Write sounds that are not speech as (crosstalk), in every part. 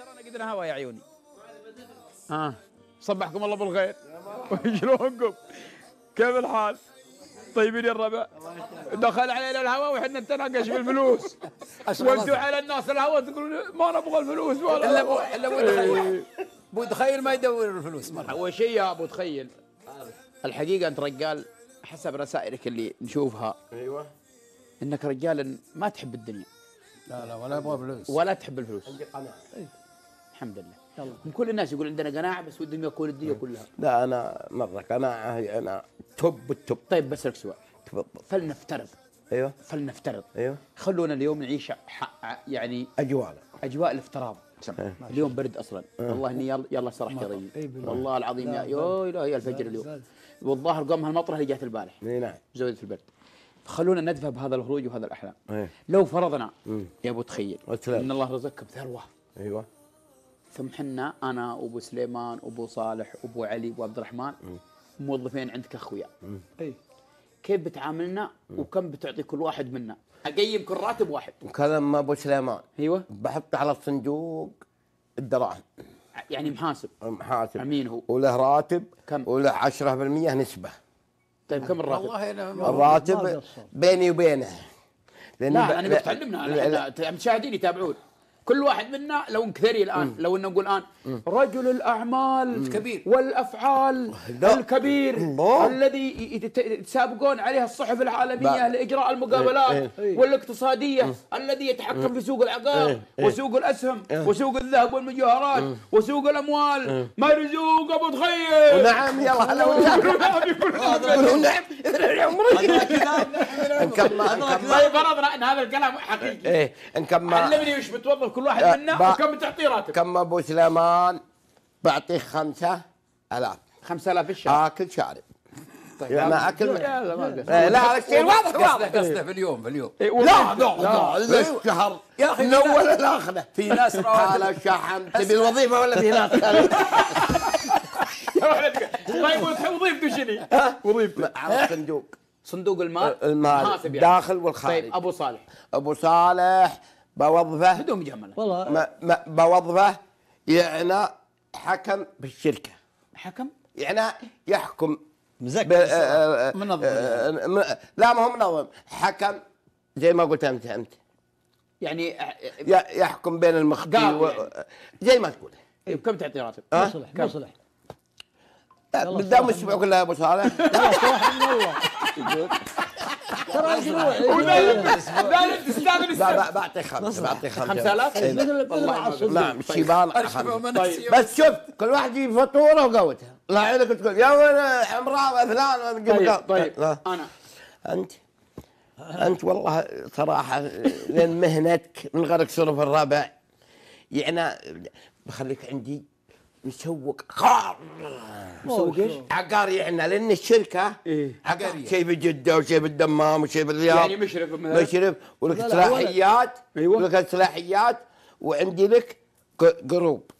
ترى أنا قدر هوا يا عيوني. ها. صبحكم الله بالخير. (laughs) شلونكم؟ كيف الحال؟ طيبين يا الربع. دخل علينا الهواء وحنا نتناقش بالفلوس (laughs) وأنتم على الناس الهواء تقولون ما نبغى الفلوس ولا إلا ابو إلا أبو تخيل. إيه. أبو تخيل ما يدور الفلوس مرة. أول شيء يا أبو تخيل. الحقيقة أنت رجال حسب رسائلك اللي نشوفها. أيوه. إنك رجال ما تحب الدنيا. لا لا ولا أبغى فلوس. ولا تحب الفلوس. عندي قناعه الحمد لله. من كل الناس يقول عندنا قناعة بس ودهم يكون الدنيا كلها. لا أنا مرة قناعة أنا top ال top طيب بسألك سؤال. تفضل. فلنفترض. أيوه. فلنفترض. أيوه. خلونا اليوم نعيش يعني اجوانا أجواء الافتراض. إيه. اليوم برد أصلا. والله إني يلا يلا سرحت ري والله العظيم يا يا الهي الفجر اليوم. والظاهر قام هالمطره اللي جات البارح. إي نعم. زودت البرد. خلونا ندفع بهذا الخروج وهذا الأحلام. إيه. لو فرضنا. يا أبو تخيل. إن الله رزقك بثروة. أيوه. ثم حنا أنا وأبو سليمان وأبو صالح وأبو علي وأبو عبد الرحمن موظفين عندك أخويا. أي. كيف بتعاملنا وكم بتعطي كل واحد منا؟ أقيم كل راتب واحد. وكلام أبو سليمان. أيوه. بحط على الصندوق الدراهم. يعني محاسب. محاسب. مين هو؟ وله راتب كم؟ وله 10% نسبة. طيب كم الراتب؟ والله أنا ما الراتب. بيني وبينه. لا أنا بس تعلمنا لا- لا- أنا- المشاهدين يتابعون. كل واحد منا لو انكثري الآن لو إن نقول الآن رجل الأعمال الكبير. والأفعال لا. الكبير الله. الذي يت- يتسابقون عليها الصحف العالمية لا. لاجراء المقابلات إيه، إيه. والاقتصادية الذي يتحكم في سوق العقار إيه، إيه. وسوق الأسهم وسوق الذهب والمجوهرات وسوق الأموال. مرزوق أبو تخيل نعم يلا هلا (laughs) نعم عمري نكمل نكمل طيب فرضنا ان هذا الكلام حقيقي. إيه نكمل علمني وش بتوظف كل واحد آه، منا وكم بتعطيه راتب؟ كم أبو سليمان؟ بعطيه خمسة آلاف. 5000 في الشهر اكل شارب طيب يعني ما أكل لا لا ما قصد. إيه، لا واضح. واضح قصده. في اليوم في اليوم. إيه، لا لا لا. الشهر يا أخي من اول لاخره في ناس على الشحن تبي الوظيفة ولا في ناس. (laughs) طيب وظيفته شنو؟ وظيفته على الصندوق. صندوق المال؟ المال. يعني. داخل والخارج. طيب أبو صالح. أبو صالح. بوظفه بدون مجامله والله ما ما بوظفه يعني حكم بالشركة. حكم؟ يعني يحكم مزكي آه، آه، منظم آه، لا ما هو منظم حكم زي ما قلت أنت أنت. يعني يحكم بين المخفي قاضي و... يعني. زي ما تقول. إيه، كم تعطي راتب؟ ها؟ مصلح مصلح. لا، يلا قدام صراحة الأسبوع كلها أبو صالح. لا من الله. (laughs) (laughs) لا لا ب- بعطي خمسة بعطي خمسة. 5000 إيه، مثل مثل والله مع ما الصدق نعم شيبان أشبه خمسة. من طيب. السيوف. بس شوف كل واحد يجيب فاتورة وقوتها. لا عينك تقول يا حمراء فلان طيب. طيب. لا. أنا. أنت؟ أنت والله صراحة لأن مهنتك من غير صرف الربع يعني بخليك عندي مسوق عقار مسوق إيش؟ عقار يعني لأن الشركة إيه. عقارية. شيء في جده وشيء في الدمام وشيء في الرياض. يعني مشرف مثلا. مشرف. ولك. صلاحيات أيوة. ولك صلاحيات وعندي لك ق- group.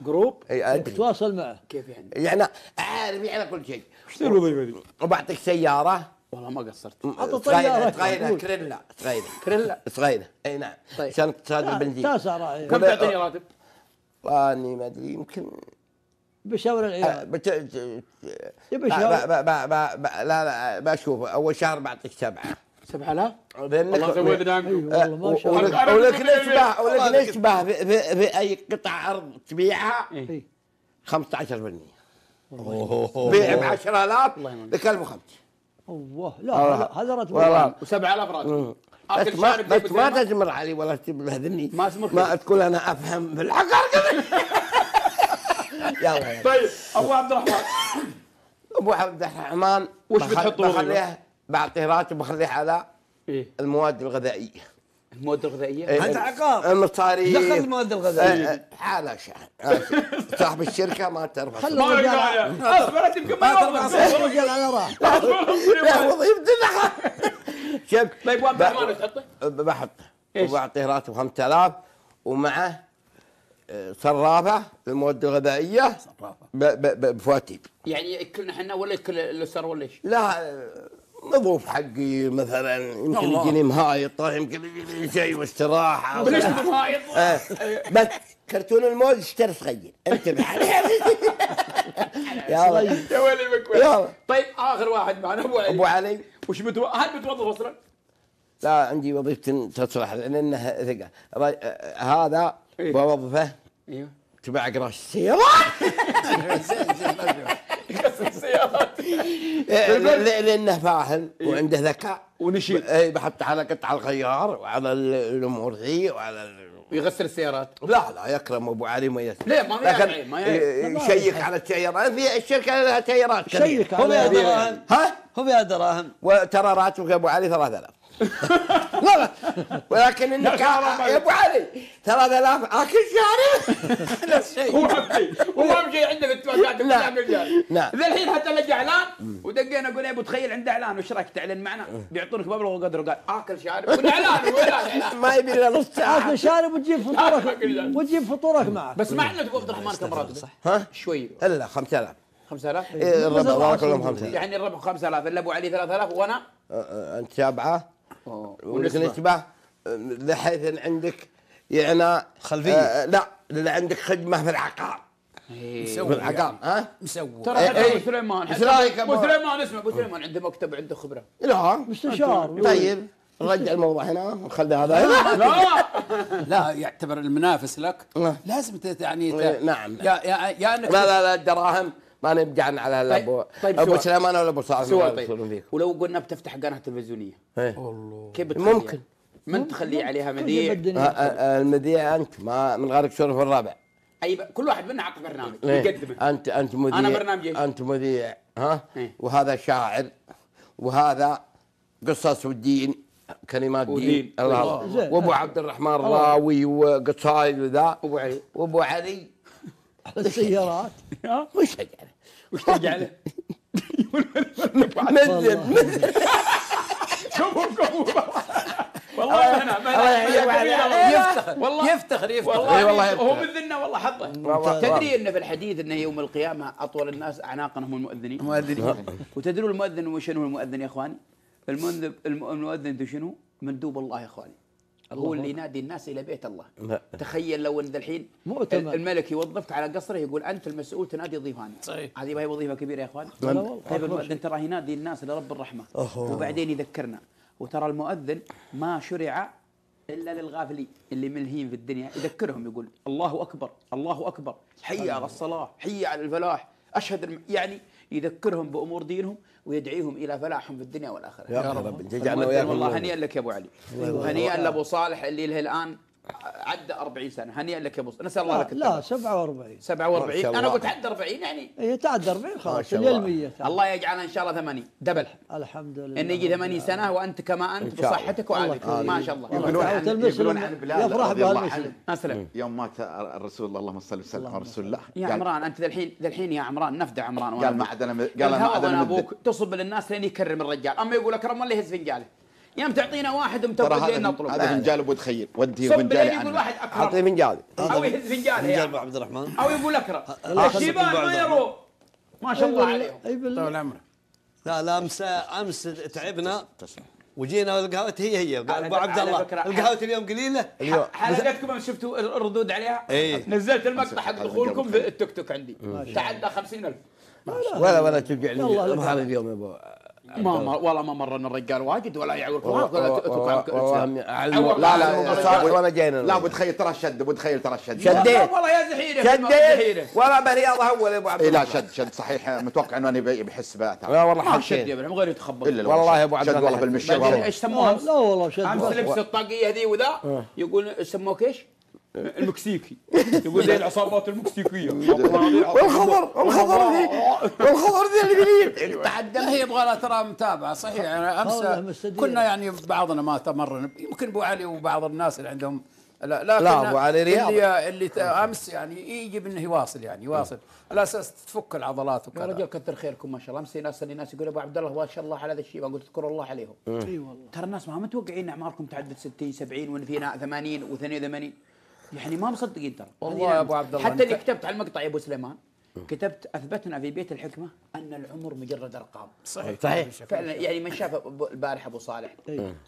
group؟ إي أدري. تواصل معه. كيف يعني؟ يعني عارف يعني كل شيء. إيش الوظيفه دي؟ وبعطيك سيارة. والله ما قصرت. عطوا. صغيره قول. كريلا. صغيره كريلا صغيرة. إي نعم. طيب. عشان اقتصاد البنزين؟ تاسع كم تعطيني راتب؟ اني ما أدري يمكن بشاور آه، العيال بت... ت- يبي لا شاور ب- ب- ب- ب- لا لا بشوف أول شهر بعطيك سبعة. 7000 لانك الله زودنا عنكم أيوه والله ما شاء ولك الله. ولك نسبه ولك لك- نسبة في, في, في أي قطع أرض تبيعها إيه. 15% بيع ب 10000 الله يمنع. لك 1005 الله لا. هذا- راتب والله. و7000 راتب. بس ما بس ما تجمر علي ولا تبهذلني ما ما تقول أنا افهم في العقار كذا يلا. طيب ابو عبد الرحمن ابو عبد الرحمن وش بتحط وظيفة؟ بخليه بعطيه راتب بخليه على إيه المواد الغذائيه المواد الغذائيه إيه. أنت عقار. المصاريف دخل المواد الغذائية. إيه، إيه، حالة شحن صاحب الشركة ما ترفع خلوا الرجال يقدر اصبر انت يمكن ما يوظف. الرجال على راح لا وظيفة شوف طيب ابو عبد الرحمن تحطه؟ بحطه؟ وبعطيه راتب 5000 ومعه آه، صرافة للمواد الغذائية ب- بفواتير يعني ياكلنا إحنا ولا ياكل الاسر ولا إيش؟ لا آه، نظوف حقي مثلا يمكن. يجيني مهايطه يمكن يجيني شيء واستراحة وليش مهايط؟ آه، بس كرتون الموز اشتري صغير انتبه (laughs) يلا يا. ويلي. طيب آخر واحد معنا أبو أبو علي علي وش بتو... هل بتوظف أصلا؟ لا عندي وظيفة تصلح لأنها ثقة. هذا إيه. بوظفه أيوه تبع قراش السيارات. (laughs) لأنه فاهم وعنده ذكاء. ونشيط اي بحط على قطع الخيار وعلى ال- الأمور ذي وعلى ويغسل السيارات. لا لا يكرم أبو علي ما يسمع ليه ما لكن ما. آه، يشيك على السيارات في الشركة لها سيارات كثير. شيك هو بها على دراهم. ها؟ هو بها دراهم. وترى راتبك يا أبو علي 3000 لا لا ولكن انك يا أبو علي 3000 أكل شهري نفس (laughs) الشيء هو أهم شيء هو أهم شيء عنده في الاتفاقات لا. ذا الحين حتى لقى إعلان ودقينا قلنا يا أبو تخيل عنده إعلان وش رأيك تعلن معنا؟ بيعطونك مبلغ وقدره قال آكل شارب والاعلان؟ (laughs) ما يبي إلا نص ساعة. آكل شارب وتجيب فطورك. وتجيب فطورك معك. بس ما عندنا تقول عبد الرحمن كم راتبه؟ ها؟ شوي. الا 5000 5000 إيه، الربع والله كلهم 5000 يعني الربح 5000 إلا أبو علي 3000 وأنا؟ أه، أه، أنت سبعه ونسبة. ونسبه أه، بحيث إن عندك يعني خلفية. أه، لا اللي عندك خدمة في العقار. في مسوي العقار ها؟ مسوي. ترى إيه، حتى إيه. أبو سليمان إيش حتى رأيك ابو سليمان اسمه أبو سليمان عنده مكتب عنده خبرة. لا. مستشار. طيب نرجع الموضوع هنا ونخلي هذا. هنا لا. (laughs) لا يعتبر المنافس لك. لازم يعني إيه، نعم. يا يا يا أنك لا لا لا الدراهم. ما نبقى عن على طيب، ابو طيب أبو. سليمان ولا أبو صالح طيب. فيك. ولو قلنا بتفتح قناة تلفزيونية. إيه. كيف بتخليها؟ ممكن. من تخليه عليها مذيع المذيع أنت ما من غيرك شرف الرابع؟ أي ب... كل واحد منا عطى برنامج. إيه. يقدمه. أنت أنت مذيع أنا برنامجي؟ أنت مذيع ها؟ إيه. وهذا شاعر وهذا قصص والدين كلمات دين. ودين. الله. زين. وأبو عبد الرحمن الراوي وقصايد وذا. أبو علي. وأبو علي. على السيارات. (laughs) وش يعني وش ترجع له؟ مذب كفو كفو والله أنا الله. يفتخر والله. يفتخر يفتخر والله والله هو يفتخر. من ذنا والله حظه. تدري ان في الحديث أنه يوم القيامة أطول الناس اعناقا هم المؤذنين. مؤذنين (laughs) وتدرون المؤذن وشنو المؤذن يا إخواني؟ المؤذن الم- المؤذن شنو؟ مندوب الله يا إخواني. هو اللي ينادي الناس إلى بيت الله. لا. تخيل لو ان الحين مؤتمر. الملك يوظفك على قصره يقول أنت المسؤول تنادي ضيفان صحيح. هذه ما هي وظيفة كبيرة يا لا والله. طيب المؤذن ترى ينادي الناس لرب الرحمة. وبعدين يذكرنا. وترى المؤذن ما شرع إلا للغافلين اللي ملهين في الدنيا. يذكرهم يقول الله أكبر الله أكبر. حي على الصلاة حي على الفلاح. أشهد الم... يعني يذكرهم بأمور دينهم ويدعيهم إلى فلاحهم في الدنيا والآخرة. يا رب. تجعلنا المؤذن وياكم والله. هنيئا لك يا أبو علي. هنيئا لأبو صالح اللي له الآن عدى 40 سنة. هنيئا لك يا أبو نسأل الله لك لا التوفيق. 47 ما 47 شاء أنا. قلت عدى 40 يعني. هي تعدى 40 خلاص شاء اللي الله. المية الله يجعلنا إن شاء الله 80 دبل. الحمد لله. إن يجي 80 سنة وأنت كما أنت إن شاء الله. بصحتك وعافيتك. ما شاء الله. يقولون عن- يقولون عن بلال يفرح بهالمسلم. اسلم يوم مات الرسول اللهم صل وسلم على رسول الله. يا عمران أنت الحين الحين يا عمران نفدع عمران. قال ما عاد أنا قال ما عاد وأنا أنا أبوك. تصب للناس لين يكرم الرجال. أما يقول أكرم الله يهز فنجاله يوم تعطينا واحد متوج لين هذا نطلب. هذا فنجال أبو تخيل. ودي لين يقول عنه واحد اعطيه اكرم فنجالي أو يهز فنجاله رجال يا ابو عبد الرحمن. أو يقول أكرم. الشيبان ما يروا ما شاء الله عليهم اي بالله طول عمرك لا لا أمس أمس تعبنا. وجينا القهوة هي هي. أبو عبد الله. القهوة اليوم قليلة. اليوم حلقتكم أمس شفتوا الردود عليها؟ إيه. نزلت المقطع حق دخولكم. في التوك توك عندي. تعدى 50000 ولا ولا ترجع لي اليوم يا أبو ما ما والله ما مرنا الرجال واجد ولا ولا أول لا لا. وانا جاينا لا أبو تخيل ترى شد أبو تخيل ترى شد. شد. شديت. والله يا زحيره شديت. ولا برياض أول أبو عبد لا الله. شد شد صحيح. متوقع إنه أنا ترى. لا والله ما شد يا ابن غير يتخبط والله شد. يا أبو عبد شد الله. والله بالمشي إيش سموه. لا؟ لا والله شد. أمس لبس الطاقية ذي وذا يقول سموك إيش؟ المكسيكي. يقول زي العصابات المكسيكية. (laughs) والخضر والخضر ذي (laughs) والخضر ذي اللي باليد التعدم هي يبغى لها ترى متابعة. صحيح. يعني امس. كنا يعني بعضنا ما تمرن يمكن أبو علي وبعض الناس اللي عندهم لا لكن لا، أبو علي رياضي. اللي اللي أمس يعني يجب إنه يواصل يعني يواصل. على أساس تفك العضلات يا وكذا. رجال كثر خيركم ما شاء الله. امس ناس اللي ناس يقول أبو عبد الله ما شاء الله على هذا الشيء. قلت اذكر الله عليهم. اي والله ترى الناس ما متوقعين أعماركم تعدت 60 70 وإن فينا 80 و82 يعني ما مصدقين ترى والله يا. أبو عبد الله حتى اللي كتبت على المقطع يا أبو سليمان كتبت أثبتنا في بيت الحكمة أن العمر مجرد أرقام. صحيح. صحيح. فعلا يعني من شاف البارح أبو صالح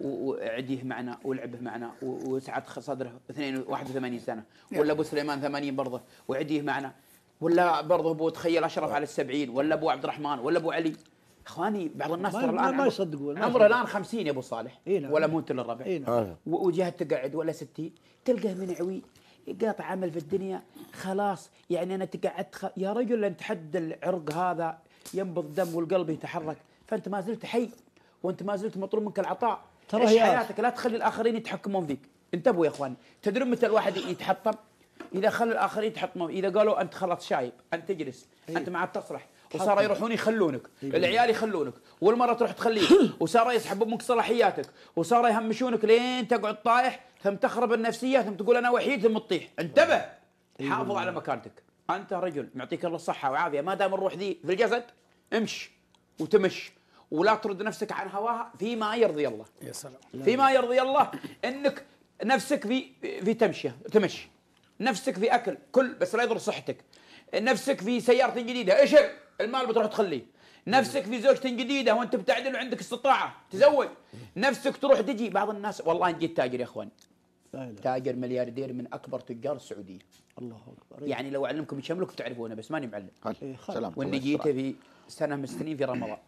وعديه معنا ولعبه معنا و- وسعد خ- صدره 82 81 سنة. ولا أبو سليمان 80 برضه وعديه معنا. ولا برضه أبو تخيل أشرف على السبعين ولا أبو عبد الرحمن ولا أبو علي. إخواني بعض الناس ترى الآن ما عمر- يصدقون، ما عمره. الآن 50 يا أبو صالح إيه نعم. ولا مو انت الربع. إيه نعم. آه. وجهة تقعد ولا 60 تلقاه منعوي قاطع عمل في الدنيا خلاص. يعني أنا تقعدت خ... يا رجل أنت حد العرق هذا ينبض دم والقلب يتحرك فأنت ما زلت حي وأنت ما زلت مطلوب منك العطاء. ترى حياتك؟ لا تخلي الآخرين يتحكمون فيك. انتبهوا يا اخوان تدرون متى الواحد يتحطم؟ إذا خلى الآخرين يتحطمون إذا قالوا أنت خلاص شايب أنت تجلس أنت ما عاد تصلح. وصاروا يروحون يخلونك. العيال يخلونك. والمرة تروح تخليك. وصاروا يسحبون منك صلاحياتك. وصاروا يهمشونك لين تقعد طايح ثم تخرب النفسية ثم تقول أنا وحيد ثم تطيح. انتبه. حافظ على مكانتك. أنت رجل. يعطيك الله الصحة والعافية. ما دام الروح ذي في الجسد امش وتمش. ولا ترد نفسك عن هواها فيما يرضي الله. يا سلام. فيما يرضي الله إنك نفسك في في تمشية تمشي. نفسك في أكل كل بس لا يضر صحتك. نفسك في سيارة جديدة. هي؟ المال بتروح تخليه. نفسك في زوجة جديدة وانت بتعدل وعندك استطاعة تزوج. نفسك تروح تجي. بعض الناس والله انت جيت تاجر يا إخوان. لا إله. تاجر ملياردير من أكبر تجار السعودية. الله أكبر. يعني لو أعلمكم إيش يملك تعرفونه بس ماني معلم. إيه،. سلام. وإني جيته. في سنة من السنين في رمضان.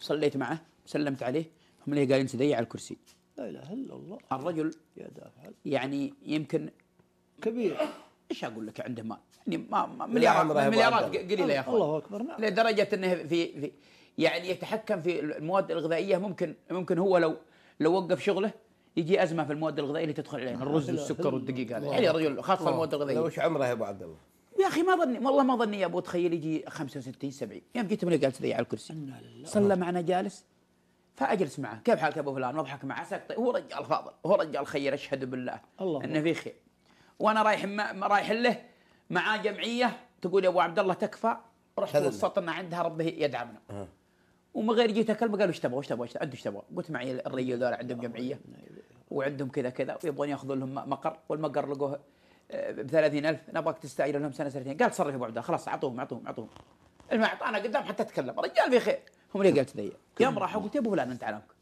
صليت معه سلمت عليه. هم لي قاعدين سدي على الكرسي؟ لا إله إلا الله. الرجل يا دافع. يعني يمكن كبير. إيش أقول لك عنده مال يعني ما مليارات يا مليارات قليلة يا اخوان الله أكبر نعم. لدرجة إنه في, في يعني يتحكم في المواد الغذائية ممكن ممكن هو لو لو وقف شغله يجي أزمة في المواد الغذائية اللي تدخل عليه الرز والسكر والدقيق هذا. يعني رجل خاصة المواد لو الغذائيه وش عمره يا أبو عبد الله؟ يا أخي ما ظني والله ما ظني يا أبو تخيل يجي 65 70 يوم جيت من جالس ذي على الكرسي. صلى معنا جالس. فأجلس معه. كيف حالك يا أبو فلان؟ واضحك معه. سكت هو رجال فاضل. هو رجال خير أشهد بالله. الله إنه في خير. وأنا رايح ما رايح له معاه جمعية تقول يا أبو عبد الله تكفى رحت. وسطنا عندها ربه يدعمنا. ومن غير جيت اكلمه قالوا إيش تبغى إيش تبغى؟ أنتم إيش تبغى؟ قلت معي الرجال ذولا عندهم جمعية وعندهم كذا كذا ويبغون ياخذون لهم مقر والمقر لقوه ب 30000 نبغاك تستاجر لهم سنة سنتين. قال تصرف يا أبو عبد الله خلاص أعطوهم أعطوهم أعطوهم. المهم أعطانا قدام حتى تكلم. رجال في خير. هم ليه قالت ذي؟ يوم راحوا قلت يا أبو فلان أنت علامك.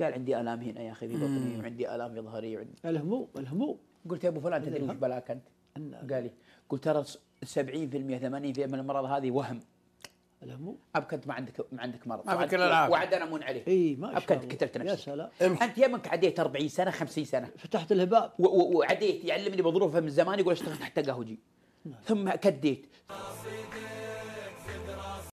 قال عندي آلام هنا يا أخي في بطني وعندي آلام في ظهري وعندي الهموم الهموم. قلت يا أبو فلان تدري وش بلاك أنت؟ قال لي قلت ترى 70% 80% من المرض هذه وهم. الهموم ابك انت ما عندك ما عندك مرض. ما فيك. وعد أنا مون عليه إي ما ابك شاء انت الله. قتلت يا سلام. أنت يمك عديت 40 سنة 50 سنة. فتحت الهباب. وعديت يعلمني بظروفه من زمان يقول اشتغل تحت قهوجي ثم كديت